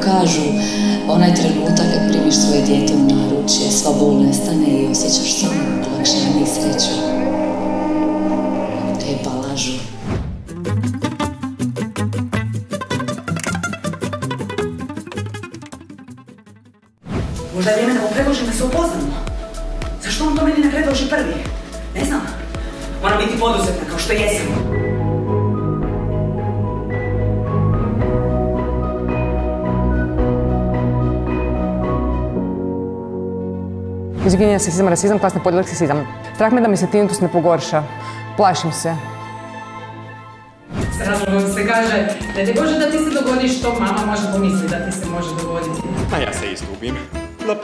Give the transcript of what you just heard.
kako kažu, onaj trenutak kad primiš svoje dijete u naručje, sva bol nestane i osjećaš se olakšanje i sreću. Te. Možda je vrijeme da mu predložim da se upoznamo. Zašto on to meni ne predloži prvi? Ne znam. Moram biti poduzetna kao što jesam. Izginjenje seksizam, rasizam, klasni podjelak seksizam. Strah me da mi se tinnitus ne pogorša. Plašim se. S razlogom se kaže, ne daj Bože da ti se dogodi što mama može pomisliti da ti se može dogoditi. A ja se istupim. Lop.